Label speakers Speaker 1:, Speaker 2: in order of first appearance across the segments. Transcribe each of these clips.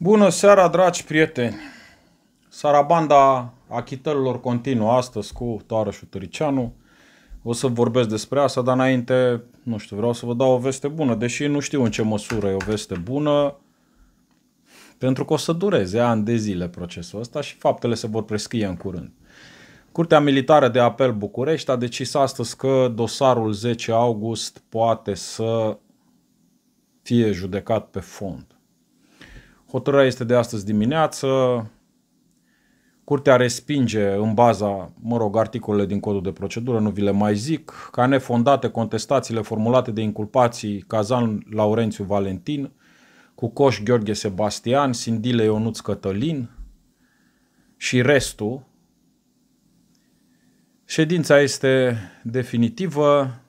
Speaker 1: Bună seara, dragi prieteni! Sarabanda achitărilor continuă astăzi cu Toarășul Tăricianu. O să vorbesc despre asta, dar înainte, nu știu, vreau să vă dau o veste bună, deși nu știu în ce măsură e o veste bună, pentru că o să dureze ani de zile procesul ăsta și faptele se vor prescrie în curând. Curtea Militară de Apel București a decis astăzi că dosarul 10 august poate să fie judecat pe fond. Hotărârea este de astăzi dimineață. Curtea respinge în baza, mă rog, articolele din codul de procedură, nu vi le mai zic, ca nefondate contestațiile formulate de inculpații Cazan Laurențiu Valentin, cu Coș Gheorghe Sebastian, Sindile Ionuț Cătălin și restul. Ședința este definitivă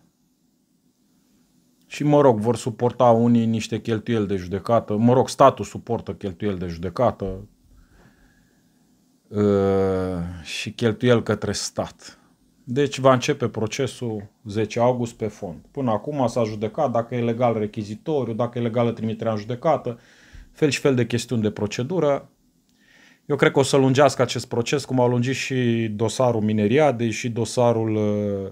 Speaker 1: și, mă rog, vor suporta unii niște cheltuieli de judecată. Mă rog, statul suportă cheltuieli de judecată uh, și cheltuieli către stat. Deci va începe procesul 10 august pe fond. Până acum s-a judecat dacă e legal rechizitoriu, dacă e legală trimiterea în judecată, fel și fel de chestiuni de procedură. Eu cred că o să lungească acest proces, cum au lungit și dosarul Mineriadei și dosarul uh,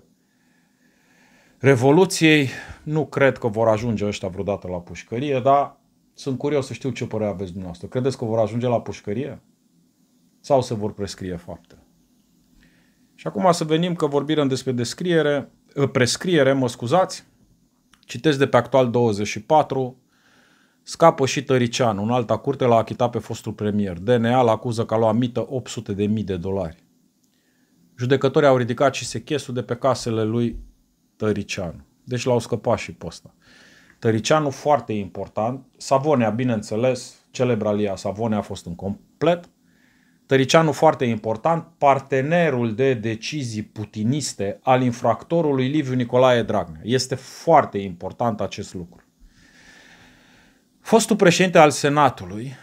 Speaker 1: Revoluției. Nu cred că vor ajunge ăștia vreodată la pușcărie, dar sunt curios să știu ce părere aveți dumneavoastră. Credeți că vor ajunge la pușcărie? Sau se vor prescrie fapte? Și acum să venim că vorbim despre descriere, ă, prescriere, mă scuzați. Citesc de pe actual 24. Scapă și Tăricianu, în alta curte l-a achitat pe fostul premier. DNA l acuză că a luat mită 800 de mii de dolari. Judecătorii au ridicat și sechesul de pe casele lui Tăricianu. Deci l-au scăpat și pe ăsta. Tăricianu foarte important. Savonea, bineînțeles, celebra Lia Savonea a fost în complet. Tăricianu foarte important, partenerul de decizii putiniste al infractorului Liviu Nicolae Dragnea. Este foarte important acest lucru. Fostul președinte al Senatului,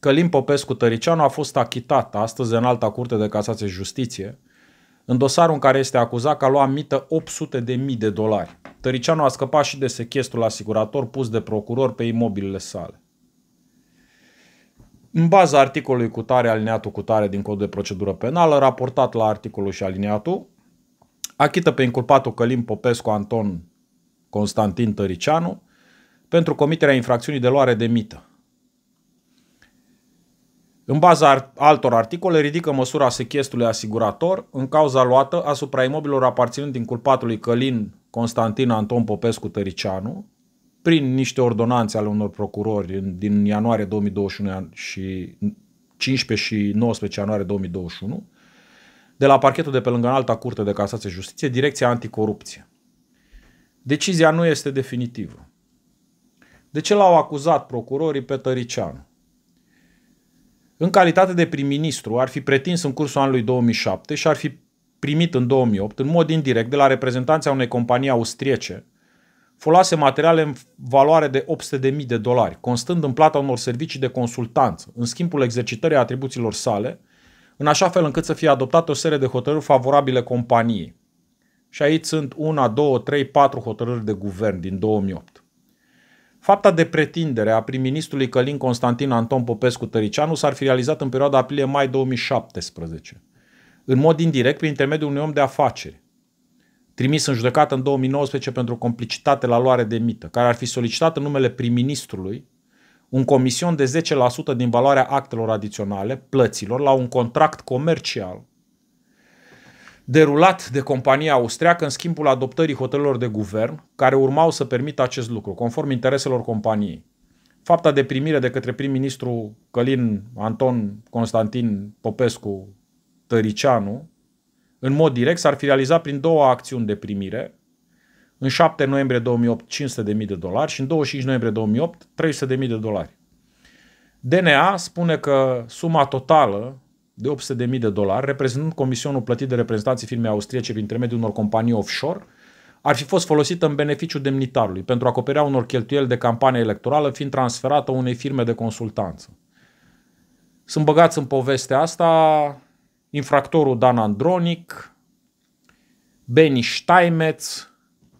Speaker 1: Călim Popescu Tăricianu, a fost achitat astăzi în alta curte de casație justiție în dosarul în care este acuzat că a luat mită 800 de mii de dolari. Tăricianu a scăpat și de sechestrul asigurator pus de procuror pe imobilele sale. În baza articolului cu tare, alineatul cu tare din codul de procedură penală, raportat la articolul și alineatul, achită pe inculpatul Călim Popescu Anton Constantin Tăricianu pentru comiterea infracțiunii de luare de mită. În baza altor articole, ridică măsura sechestrului asigurator în cauza luată asupra imobilor aparținând inculpatului Călin Constantin Anton Popescu Tăricianu, prin niște ordonanțe ale unor procurori din ianuarie 2021 și 15 și 19 ianuarie 2021, de la parchetul de pe lângă alta curte de casație justiție, direcția anticorupție. Decizia nu este definitivă. De ce l-au acuzat procurorii pe Tăricianu? În calitate de prim-ministru, ar fi pretins în cursul anului 2007 și ar fi primit în 2008, în mod indirect, de la reprezentanții unei companii austriece, folose materiale în valoare de 800.000 de dolari, constând în plata unor servicii de consultanță, în schimbul exercitării atribuțiilor sale, în așa fel încât să fie adoptate o serie de hotărâri favorabile companiei. Și aici sunt una, două, trei, patru hotărâri de guvern din 2008. Fapta de pretindere a prim-ministrului Călin Constantin Anton Popescu Tăricianu s-ar fi realizat în perioada aprilie-mai 2017, în mod indirect prin intermediul unui om de afaceri, trimis în judecată în 2019 pentru complicitate la luare de mită, care ar fi solicitat în numele prim-ministrului un comision de 10% din valoarea actelor adiționale, plăților, la un contract comercial derulat de compania austriacă în schimbul adoptării hotărârilor de guvern care urmau să permită acest lucru, conform intereselor companiei. Fapta de primire de către prim-ministru Călin Anton Constantin Popescu Tăricianu, în mod direct, s-ar fi realizat prin două acțiuni de primire, în 7 noiembrie 2008 500.000 de dolari și în 25 noiembrie 2008 300.000 de dolari. DNA spune că suma totală de 800.000 de dolari, reprezentând comisionul plătit de reprezentanții firmei austriece prin intermediul unor companii offshore, ar fi fost folosită în beneficiu demnitarului pentru acoperirea unor cheltuieli de campanie electorală, fiind transferată unei firme de consultanță. Sunt băgați în povestea asta infractorul Dan Andronic, Beni Steinmetz,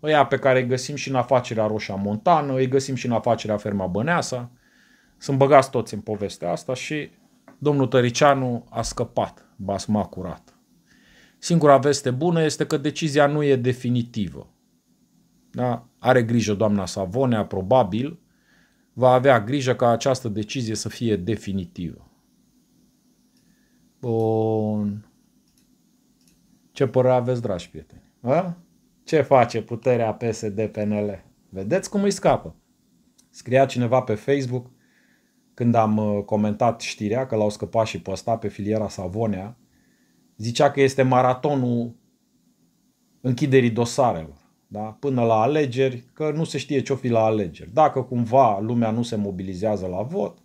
Speaker 1: ăia pe care îi găsim și în afacerea Roșia Montană, îi găsim și în afacerea Ferma Băneasa, Sunt băgați toți în povestea asta și domnul Tăricianu a scăpat, basma curat. Singura veste bună este că decizia nu e definitivă. Da? Are grijă doamna Savonea, probabil, va avea grijă ca această decizie să fie definitivă. Bun. Ce părere aveți, dragi prieteni? A? Ce face puterea PSD-PNL? Vedeți cum îi scapă. Scria cineva pe Facebook când am uh, comentat știrea că l-au scăpat și pe ăsta pe filiera Savonea, zicea că este maratonul închiderii dosarelor. Da? Până la alegeri, că nu se știe ce-o fi la alegeri. Dacă cumva lumea nu se mobilizează la vot,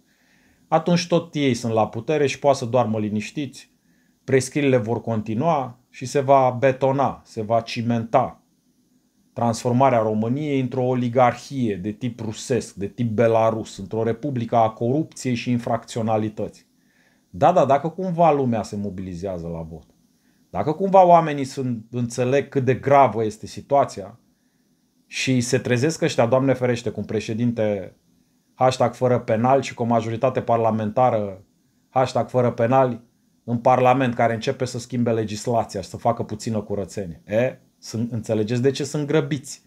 Speaker 1: atunci tot ei sunt la putere și poate să doarmă liniștiți. Prescririle vor continua și se va betona, se va cimenta transformarea României într-o oligarhie de tip rusesc, de tip belarus, într-o republică a corupției și infracționalității. Da, da, dacă cumva lumea se mobilizează la vot, dacă cumva oamenii sunt, înțeleg cât de gravă este situația și se trezesc ăștia, Doamne ferește, cu un președinte hashtag fără penal și cu o majoritate parlamentară hashtag fără penali în Parlament care începe să schimbe legislația și să facă puțină curățenie. E, sunt, înțelegeți de ce sunt grăbiți?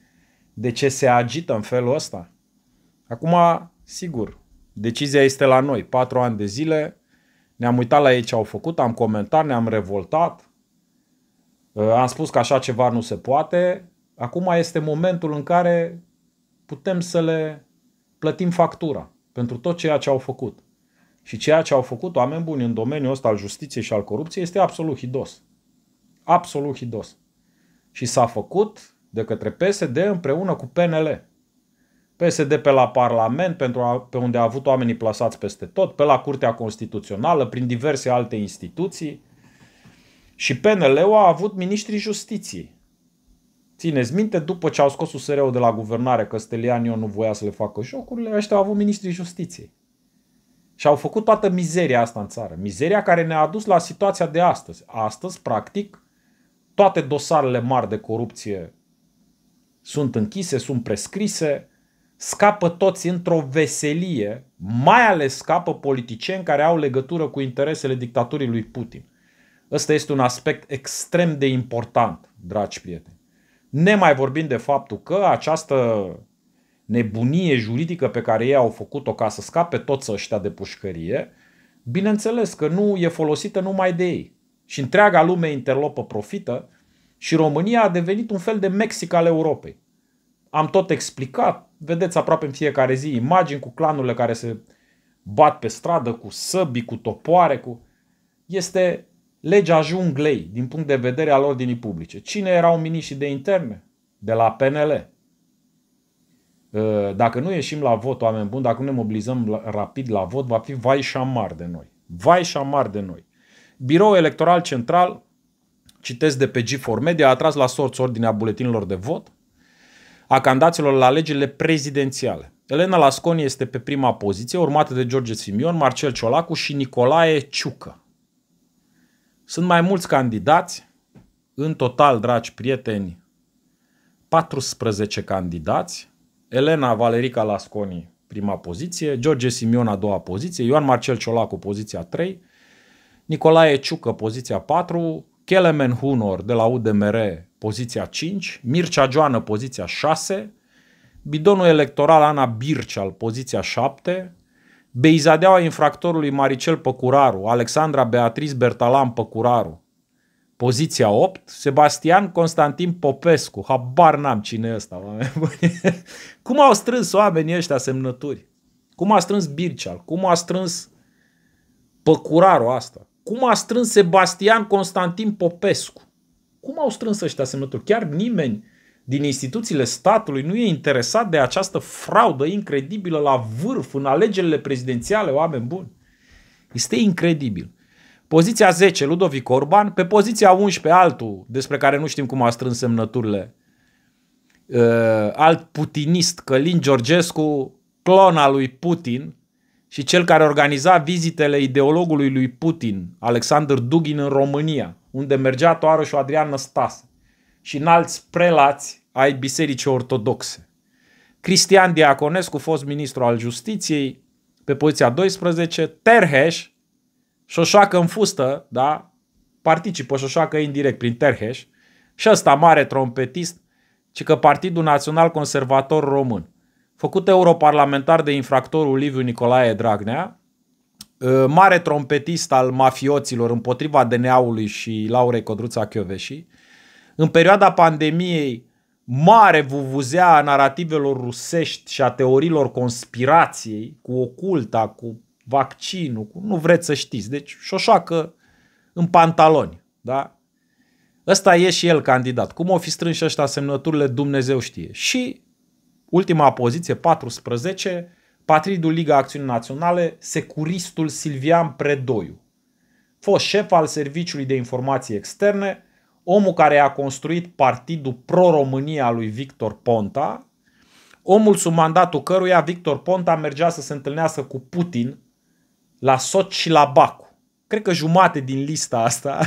Speaker 1: De ce se agită în felul ăsta? Acum, sigur, decizia este la noi. Patru ani de zile ne-am uitat la ei ce au făcut, am comentat, ne-am revoltat, uh, am spus că așa ceva nu se poate. Acum este momentul în care putem să le plătim factura pentru tot ceea ce au făcut. Și ceea ce au făcut oameni buni în domeniul ăsta al justiției și al corupției este absolut hidos. Absolut hidos și s-a făcut de către PSD împreună cu PNL. PSD pe la Parlament, pentru a, pe unde a avut oamenii plasați peste tot, pe la Curtea Constituțională, prin diverse alte instituții. Și PNL-ul a avut ministrii justiției. Țineți minte, după ce au scos USR-ul de la guvernare, că Stelian Ion nu voia să le facă jocurile, ăștia au avut ministrii justiției. Și au făcut toată mizeria asta în țară. Mizeria care ne-a adus la situația de astăzi. Astăzi, practic, toate dosarele mari de corupție sunt închise, sunt prescrise, scapă toți într-o veselie, mai ales scapă politicieni care au legătură cu interesele dictaturii lui Putin. Ăsta este un aspect extrem de important, dragi prieteni. Ne mai vorbim de faptul că această nebunie juridică pe care ei au făcut-o ca să scape toți ăștia de pușcărie, bineînțeles că nu e folosită numai de ei și întreaga lume interlopă profită și România a devenit un fel de Mexic al Europei. Am tot explicat, vedeți aproape în fiecare zi imagini cu clanurile care se bat pe stradă cu săbi, cu topoare, cu... Este legea junglei din punct de vedere al ordinii publice. Cine erau miniștri de interne? De la PNL. Ă, dacă nu ieșim la vot, oameni buni, dacă nu ne mobilizăm rapid la vot, va fi vai și șamar de noi. Vai și șamar de noi. Biroul Electoral Central, citesc de pe G4 Media, a tras la sorți ordinea buletinilor de vot a candidaților la alegerile prezidențiale. Elena Lasconi este pe prima poziție, urmată de George Simion, Marcel Ciolacu și Nicolae Ciucă. Sunt mai mulți candidați, în total, dragi prieteni, 14 candidați, Elena Valerica Lasconi, prima poziție, George Simion, a doua poziție, Ioan Marcel Ciolacu, poziția 3, Nicolae Ciucă, poziția 4, Kelemen Hunor de la UDMR, poziția 5, Mircea Joană, poziția 6, bidonul electoral Ana Birceal, poziția 7, Beizadeaua infractorului Maricel Păcuraru, Alexandra Beatriz Bertalan Păcuraru, poziția 8, Sebastian Constantin Popescu, habar n-am cine e ăsta, Cum au strâns oamenii ăștia semnături? Cum a strâns Birceal? Cum a strâns Păcuraru asta? Cum a strâns Sebastian Constantin Popescu? Cum au strâns ăștia semnături? Chiar nimeni din instituțiile statului nu e interesat de această fraudă incredibilă la vârf în alegerile prezidențiale, oameni buni. Este incredibil. Poziția 10, Ludovic Orban. Pe poziția 11, altul, despre care nu știm cum a strâns semnăturile. Uh, alt putinist, Călin Georgescu, clona lui Putin și cel care organiza vizitele ideologului lui Putin, Alexander Dugin, în România unde mergea toarășul Adrian Năstase și înalți prelați ai Bisericii Ortodoxe. Cristian Diaconescu, fost ministru al justiției, pe poziția 12, Terheș, șoșoacă în fustă, da? participă șoșoacă indirect prin Terheș, și ăsta mare trompetist, ci că Partidul Național Conservator Român, făcut europarlamentar de infractorul Liviu Nicolae Dragnea, ă, mare trompetist al mafioților împotriva DNA-ului și Laurei Codruța Chioveși, în perioada pandemiei mare vuvuzea a narativelor rusești și a teoriilor conspirației cu oculta, cu vaccinul, cu nu vreți să știți. Deci șoșoacă în pantaloni. Da? Ăsta e și el candidat. Cum o fi strâns ăștia semnăturile, Dumnezeu știe. Și ultima poziție, 14, Patridul Liga Acțiuni Naționale, securistul Silvian Predoiu. Fost șef al Serviciului de Informații Externe, omul care a construit partidul pro-România lui Victor Ponta, omul sub mandatul căruia Victor Ponta mergea să se întâlnească cu Putin la Sochi și la Baku. Cred că jumate din lista asta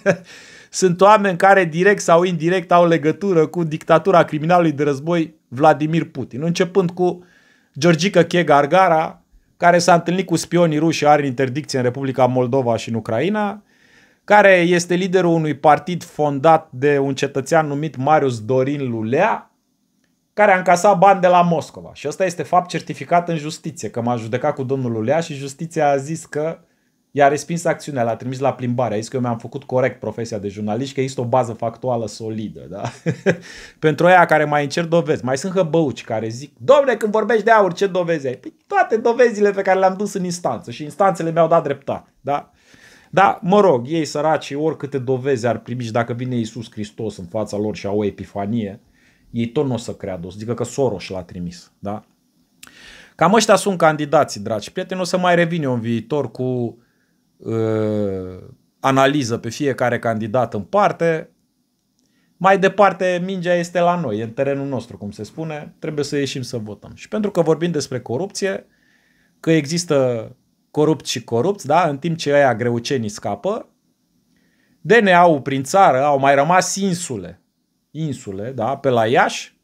Speaker 1: sunt oameni care direct sau indirect au legătură cu dictatura criminalului de război Vladimir Putin. Începând cu Georgica Chegargara, care s-a întâlnit cu spionii ruși și are interdicție în Republica Moldova și în Ucraina, care este liderul unui partid fondat de un cetățean numit Marius Dorin Lulea, care a încasat bani de la Moscova. Și ăsta este fapt certificat în justiție, că m-a judecat cu domnul Lulea și justiția a zis că i-a respins acțiunea, l-a trimis la plimbare. A zis că eu mi-am făcut corect profesia de jurnalist, că există o bază factuală solidă. Da? Pentru aia care mai încerc dovezi. Mai sunt hăbăuci care zic, domne, când vorbești de aur, ce dovezi ai? Păi toate dovezile pe care le-am dus în instanță și instanțele mi-au dat dreptate. Da? Da, mă rog, ei săraci, oricâte dovezi ar primi și dacă vine Iisus Hristos în fața lor și au o epifanie, ei tot nu o să creadă, o să zică că Soros l-a trimis. Da? Cam ăștia sunt candidații, dragi prieteni, o să mai revin eu în viitor cu uh, analiză pe fiecare candidat în parte. Mai departe, mingea este la noi, e în terenul nostru, cum se spune, trebuie să ieșim să votăm. Și pentru că vorbim despre corupție, că există corupți și corupți, da? în timp ce aia greucenii scapă, DNA-ul prin țară au mai rămas insule, insule, da, pe la Iași,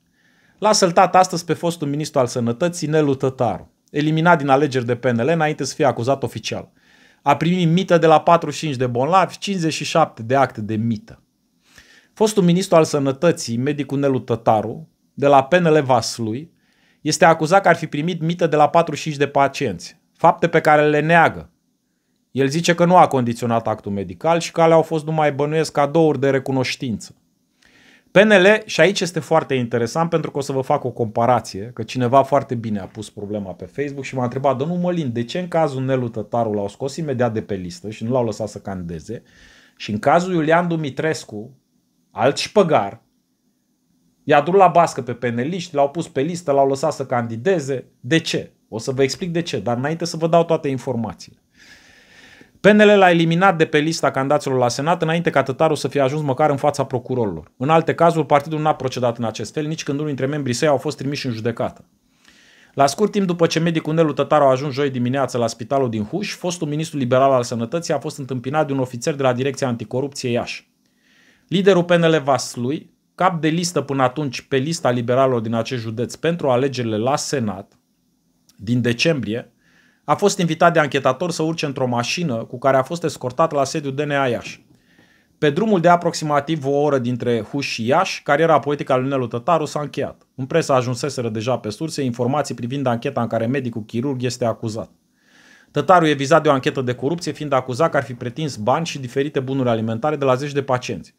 Speaker 1: l-a săltat astăzi pe fostul ministru al sănătății, Nelu Tătaru, eliminat din alegeri de PNL înainte să fie acuzat oficial. A primit mită de la 45 de bonlavi, 57 de acte de mită. Fostul ministru al sănătății, medicul Nelu Tătaru, de la PNL Vaslui, este acuzat că ar fi primit mită de la 45 de pacienți, fapte pe care le neagă. El zice că nu a condiționat actul medical și că ale au fost numai bănuiesc cadouri de recunoștință. PNL, și aici este foarte interesant pentru că o să vă fac o comparație, că cineva foarte bine a pus problema pe Facebook și m-a întrebat, domnul Mălin, de ce în cazul Nelu Tătaru l-au scos imediat de pe listă și nu l-au lăsat să candideze și în cazul Iulian Dumitrescu, alt șpăgar, i-a dus la bască pe peneliști, l-au pus pe listă, l-au lăsat să candideze. De ce? O să vă explic de ce, dar înainte să vă dau toate informațiile. PNL l-a eliminat de pe lista candidaților la Senat înainte ca Tătaru să fie ajuns măcar în fața procurorilor. În alte cazuri, partidul nu a procedat în acest fel, nici când unul dintre membrii săi au fost trimiși în judecată. La scurt timp după ce medicul Nelu Tătaru a ajuns joi dimineață la spitalul din Huș, fostul ministru liberal al sănătății a fost întâmpinat de un ofițer de la Direcția Anticorupție Iași. Liderul PNL Vaslui, cap de listă până atunci pe lista liberalilor din acest județ pentru alegerile la Senat, din decembrie, a fost invitat de anchetator să urce într-o mașină cu care a fost escortat la sediul DNA Iași. Pe drumul de aproximativ o oră dintre Huș și Iași, cariera politică a lui Nelu Tătaru s-a încheiat. În presă ajunseseră deja pe surse informații privind ancheta în care medicul chirurg este acuzat. Tătaru e vizat de o anchetă de corupție, fiind acuzat că ar fi pretins bani și diferite bunuri alimentare de la zeci de pacienți,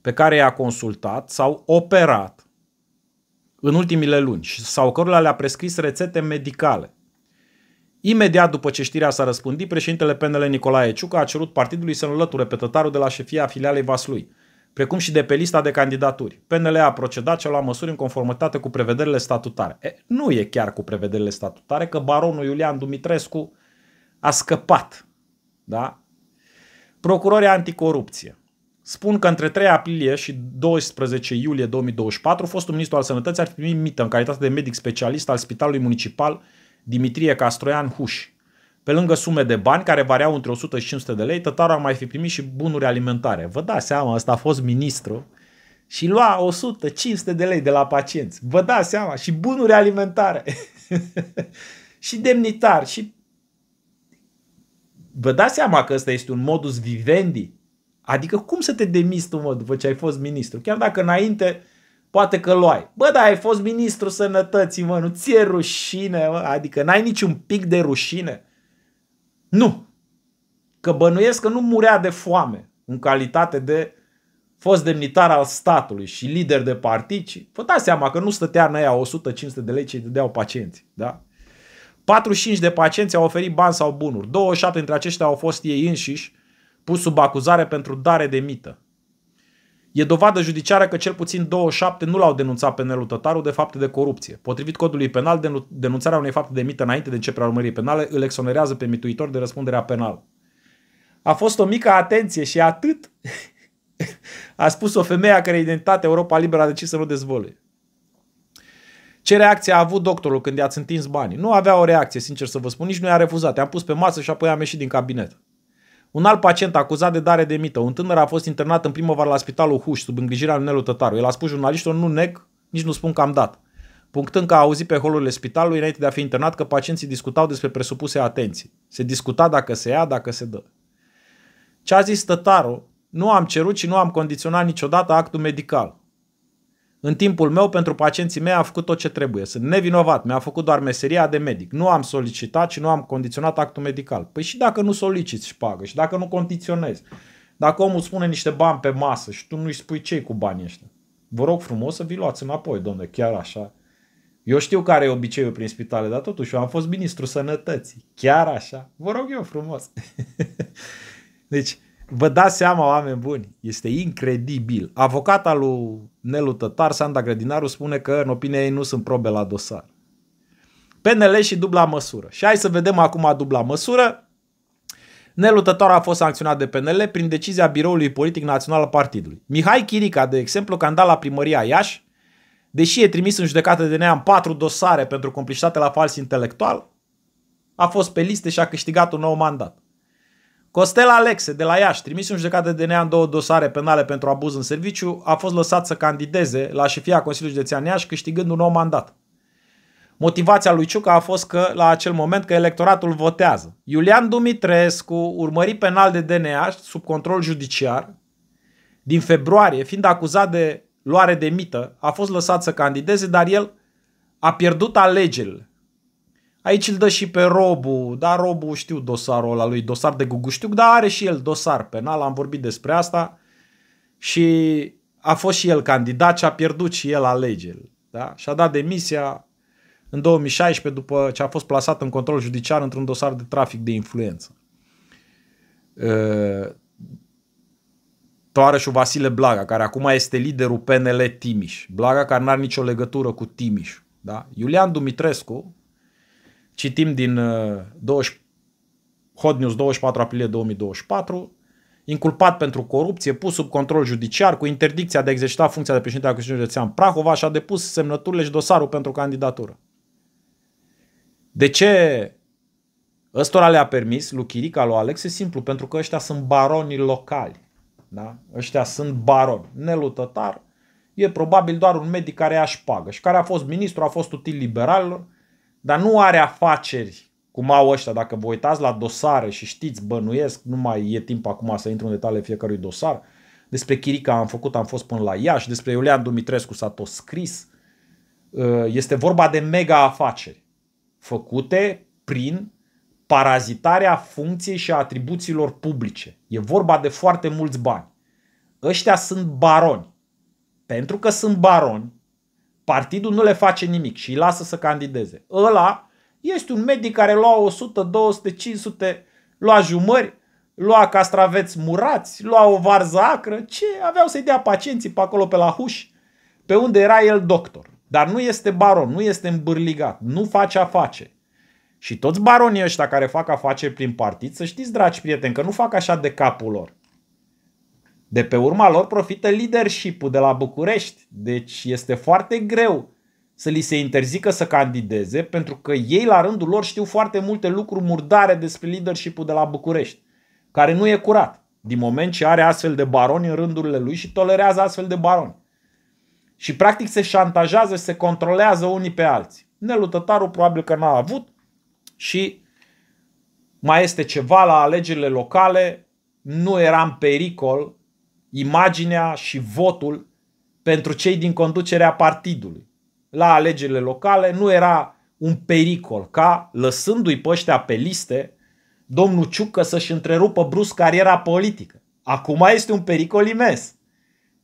Speaker 1: pe care i-a consultat sau operat în ultimile luni sau cărora le-a prescris rețete medicale. Imediat după ce știrea s-a răspândit, președintele PNL Nicolae Ciucă a cerut partidului să înlăture pe tătarul de la șefia filialei Vaslui, precum și de pe lista de candidaturi. PNL a procedat și a luat măsuri în conformitate cu prevederile statutare. E, nu e chiar cu prevederile statutare, că baronul Iulian Dumitrescu a scăpat. Da? Procurorii anticorupție spun că între 3 aprilie și 12 iulie 2024, fostul ministru al sănătății ar fi primit mită în calitate de medic specialist al Spitalului Municipal Dimitrie Castroian Huș. Pe lângă sume de bani care variau între 100 și 500 de lei, tătarul ar mai fi primit și bunuri alimentare. Vă dați seama, ăsta a fost ministru și lua 100-500 de lei de la pacienți. Vă dați seama, și bunuri alimentare. și demnitar și vă dați seama că ăsta este un modus vivendi? Adică cum să te demisti tu, mă, după ce ai fost ministru? Chiar dacă înainte poate că luai. Bă, dar ai fost ministru sănătății, mă, nu ți-e rușine, mă? Adică n-ai niciun pic de rușine? Nu. Că bănuiesc că nu murea de foame în calitate de fost demnitar al statului și lider de partid. Vă dați seama că nu stătea în aia 100-500 de lei ce îi dădeau pacienți. Da? 45 de pacienți au oferit bani sau bunuri. 27 dintre aceștia au fost ei înșiși pus sub acuzare pentru dare de mită. E dovadă judiciară că cel puțin 27 nu l-au denunțat pe Nelu Tătaru de fapte de corupție. Potrivit codului penal, denunțarea unei fapte de mită înainte de începerea urmării penale îl exonerează pe mituitor de răspunderea penală. A fost o mică atenție și atât. A spus o femeie a care identitate Europa Liberă a decis să nu dezvăluie. Ce reacție a avut doctorul când i-ați întins banii? Nu avea o reacție, sincer să vă spun, nici nu i-a refuzat. I-am pus pe masă și apoi am ieșit din cabinet. Un alt pacient acuzat de dare de mită. Un tânăr a fost internat în primăvară la spitalul Huș sub îngrijirea lui Nelu Tătaru. El a spus jurnaliștilor, nu neg, nici nu spun că am dat. Punctând că a auzit pe holurile spitalului înainte de a fi internat că pacienții discutau despre presupuse atenții. Se discuta dacă se ia, dacă se dă. Ce a zis Tătaru? Nu am cerut și nu am condiționat niciodată actul medical. În timpul meu, pentru pacienții mei, am făcut tot ce trebuie. Sunt nevinovat, mi-a făcut doar meseria de medic. Nu am solicitat și nu am condiționat actul medical. Păi și dacă nu soliciți și pagă și dacă nu condiționezi, dacă omul spune niște bani pe masă și tu nu-i spui ce cu banii ăștia, vă rog frumos să vi luați înapoi, domne, chiar așa. Eu știu care e obiceiul prin spitale, dar totuși eu am fost ministru sănătății. Chiar așa. Vă rog eu frumos. deci, Vă dați seama, oameni buni, este incredibil. Avocata lui Nelu Tătar, Sanda Grădinaru, spune că, în opinia ei, nu sunt probe la dosar. PNL și dubla măsură. Și hai să vedem acum dubla măsură. Nelu Tătar a fost sancționat de PNL prin decizia Biroului Politic Național al Partidului. Mihai Chirica, de exemplu, când dat la primăria Iași, deși e trimis în judecată de nea în patru dosare pentru complicitate la fals intelectual, a fost pe liste și a câștigat un nou mandat. Costel Alexe de la Iași, trimis în judecată de DNA în două dosare penale pentru abuz în serviciu, a fost lăsat să candideze la șefia Consiliului Județean Iași, câștigând un nou mandat. Motivația lui Ciuca a fost că, la acel moment, că electoratul votează. Iulian Dumitrescu, urmărit penal de DNA sub control judiciar, din februarie, fiind acuzat de luare de mită, a fost lăsat să candideze, dar el a pierdut alegerile. Aici îl dă și pe Robu, da, Robu știu dosarul ăla lui, dosar de guguștiuc, dar are și el dosar penal, am vorbit despre asta și a fost și el candidat și a pierdut și el alegerile. Da? Și a dat demisia în 2016 după ce a fost plasat în control judiciar într-un dosar de trafic de influență. Toarășul Vasile Blaga, care acum este liderul PNL Timiș. Blaga care nu are nicio legătură cu Timiș. Da? Iulian Dumitrescu, Citim din 20, uh, Hot News 24 aprilie 2024, inculpat pentru corupție, pus sub control judiciar, cu interdicția de a exercita funcția de președinte al Consiliului Județean Prahova și a depus semnăturile și dosarul pentru candidatură. De ce ăstora le-a permis lui Chirica, lui Alex? E simplu, pentru că ăștia sunt baroni locali. Da? Ăștia sunt baroni. Nelu Tătar e probabil doar un medic care ia șpagă și care a fost ministru, a fost util liberalilor dar nu are afaceri cum au ăștia. Dacă vă uitați la dosare și știți, bănuiesc, nu mai e timp acum să intru în detalii fiecărui dosar, despre Chirica am făcut, am fost până la Iași, despre Iulian Dumitrescu s-a tot scris. Uh, este vorba de mega afaceri făcute prin parazitarea funcției și a atribuțiilor publice. E vorba de foarte mulți bani. Ăștia sunt baroni. Pentru că sunt baroni, Partidul nu le face nimic și îi lasă să candideze. Ăla este un medic care lua 100, 200, 500, lua jumări, lua castraveți murați, lua o varză acră, ce aveau să-i dea pacienții pe acolo pe la huș, pe unde era el doctor. Dar nu este baron, nu este îmbârligat, nu face afaceri. Și toți baronii ăștia care fac afaceri prin partid, să știți, dragi prieteni, că nu fac așa de capul lor. De pe urma lor profită leadership-ul de la București. Deci este foarte greu să li se interzică să candideze pentru că ei la rândul lor știu foarte multe lucruri murdare despre leadership-ul de la București, care nu e curat, din moment ce are astfel de baroni în rândurile lui și tolerează astfel de baroni. Și practic se șantajează, se controlează unii pe alții. Nelu Tătaru probabil că n-a avut și mai este ceva la alegerile locale, nu era în pericol imaginea și votul pentru cei din conducerea partidului. La alegerile locale nu era un pericol ca, lăsându-i pe ăștia pe liste, domnul Ciucă să-și întrerupă brusc cariera politică. Acum este un pericol imens.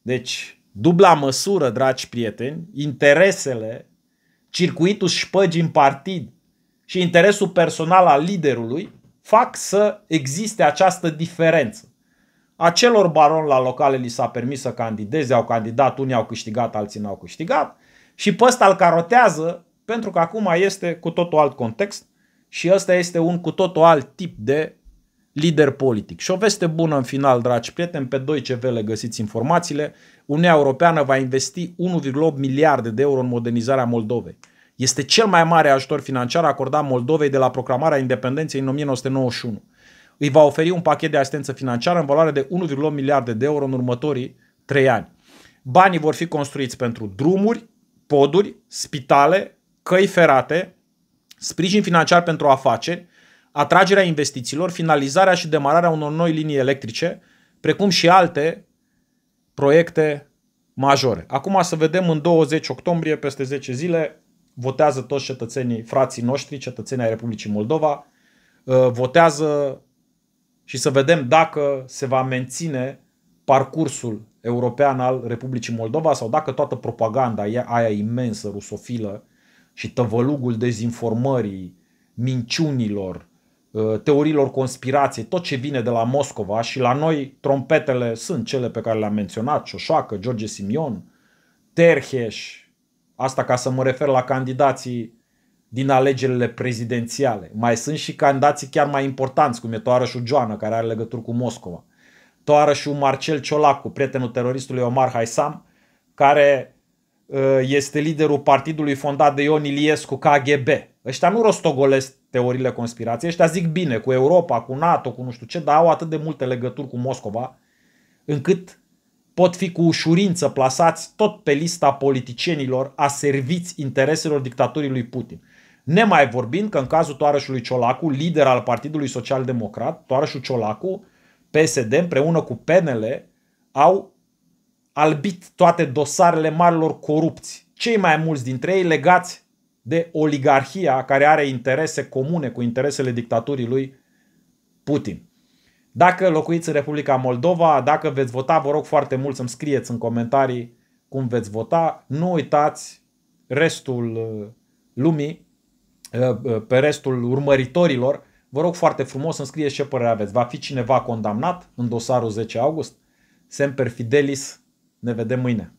Speaker 1: Deci, dubla măsură, dragi prieteni, interesele, circuitul șpăgi în partid și interesul personal al liderului fac să existe această diferență. Acelor baroni la locale li s-a permis să candideze, au candidat, unii au câștigat, alții n-au câștigat și pe ăsta îl carotează pentru că acum este cu totul alt context și ăsta este un cu totul alt tip de lider politic. Și o veste bună în final, dragi prieteni, pe 2CV le găsiți informațiile. Uniunea Europeană va investi 1,8 miliarde de euro în modernizarea Moldovei. Este cel mai mare ajutor financiar acordat Moldovei de la proclamarea independenței în 1991. Îi va oferi un pachet de asistență financiară în valoare de 1,8 miliarde de euro în următorii 3 ani. Banii vor fi construiți pentru drumuri, poduri, spitale, căi ferate, sprijin financiar pentru afaceri, atragerea investițiilor, finalizarea și demararea unor noi linii electrice, precum și alte proiecte majore. Acum să vedem în 20 octombrie, peste 10 zile, votează toți cetățenii, frații noștri, cetățenii ai Republicii Moldova, uh, votează și să vedem dacă se va menține parcursul european al Republicii Moldova sau dacă toată propaganda aia imensă rusofilă și tăvălugul dezinformării, minciunilor, uh, teoriilor conspirației, tot ce vine de la Moscova și la noi trompetele sunt cele pe care le-am menționat, Cioșoacă, George Simion, Terheș, asta ca să mă refer la candidații din alegerile prezidențiale. Mai sunt și candidații chiar mai importanți, cum e Toarășul Joană, care are legături cu Moscova. Toarășul Marcel Ciolacu, prietenul teroristului Omar Haisam, care Uh, este liderul partidului fondat de Ion Iliescu KGB. Ăștia nu rostogolesc teoriile conspirației, ăștia zic bine cu Europa, cu NATO, cu nu știu ce, dar au atât de multe legături cu Moscova, încât pot fi cu ușurință plasați tot pe lista politicienilor a serviți intereselor dictaturii lui Putin. Nemai vorbind că în cazul Toarășului Ciolacu, lider al Partidului Social Democrat, Toarășul Ciolacu, PSD împreună cu PNL au albit toate dosarele marilor corupți, cei mai mulți dintre ei legați de oligarhia care are interese comune cu interesele dictaturii lui Putin. Dacă locuiți în Republica Moldova, dacă veți vota, vă rog foarte mult să-mi scrieți în comentarii cum veți vota. Nu uitați restul uh, lumii, uh, uh, pe restul urmăritorilor, vă rog foarte frumos să-mi scrieți ce părere aveți. Va fi cineva condamnat în dosarul 10 august? Semper Fidelis ne vedem mâine.